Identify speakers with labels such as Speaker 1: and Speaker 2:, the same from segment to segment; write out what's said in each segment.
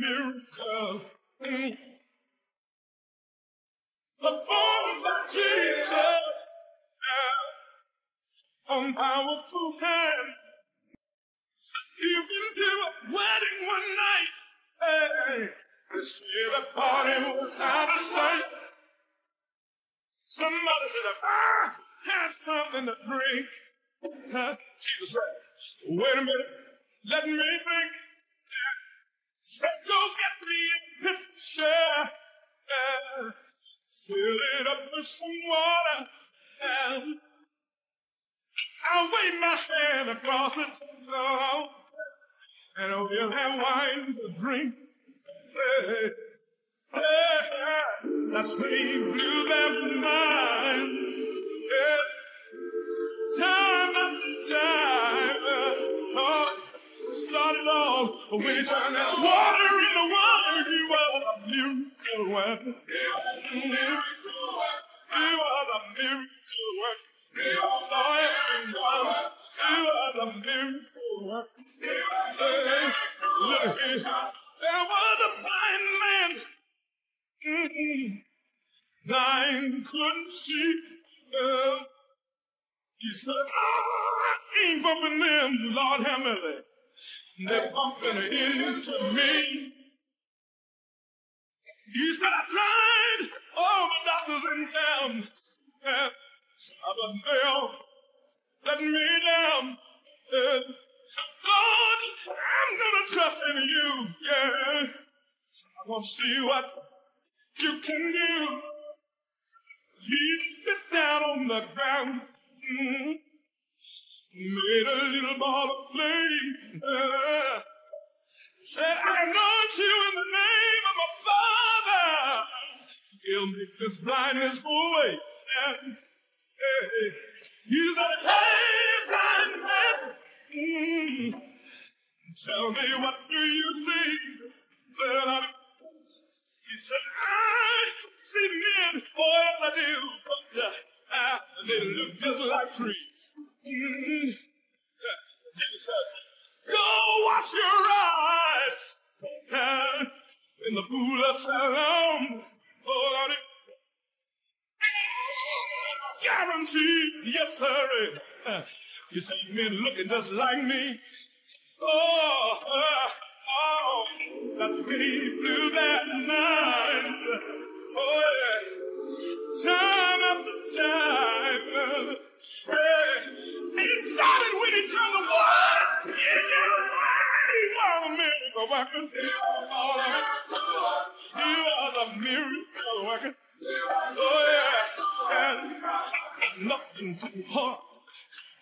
Speaker 1: miracle. Mm. Performed by Jesus. Yeah. On powerful hand. Went to a wedding one night. Hey. Say the party was out of sight. Somebody said, if I had something to drink. Huh? Jesus said, wait a minute. Let me think. Said, go get me a pitcher. Fill it up with some water. Uh, I'll wave my hand across it. And we'll have wine to drink. Hey, that's when he blew their when that water into wine. He was a miracle worker. He was a miracle worker. Oh, yes, he was. He was a miracle worker. Look here. There was a blind man. Blind couldn't see. He said, ah, I ain't bumping them, Lord have mercy. They're bumping into me. You said, I tried all the doctors in town. Uh, but they all let me down. Uh, God, I'm gonna trust in you. Yeah. I want to see what you can do. He spit down on the ground. Mm. Made a little ball of flame. Uh, said, I anoint you in the name of my Father. He'll make this blindness go away. And, hey, he's a hey, blind man. Mm. Tell me what do you see? Then I, he said, I see men. Yes, I do. But uh, uh, they look just like trees. Go wash your eyes uh, in the pool of Siloam. Oh, Lord, guaranteed, yes, sir. You see men looking just like me. Oh, uh, oh, that's he blew that mind. Oh, yeah. Miracle worker. He was a miracle worker. Oh, yeah. And nothing too hard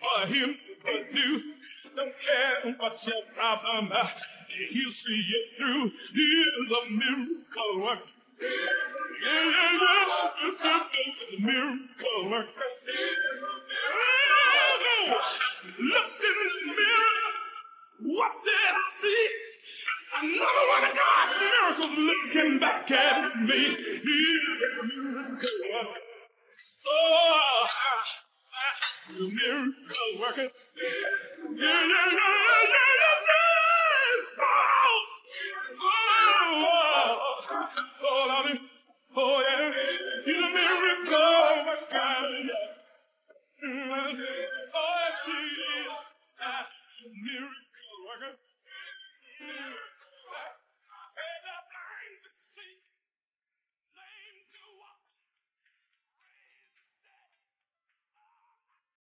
Speaker 1: for him to do. Don't care what your problem, uh, he'll see you through. He is a miracle worker. Yeah, yeah, yeah. A miracle worker. Another one of God's miracles looking back at me. Miracle worker. Oh, you miracle worker. Oh, oh, oh, oh, Oh, yeah. He's a miracle worker. Oh, yes, he is. Miracle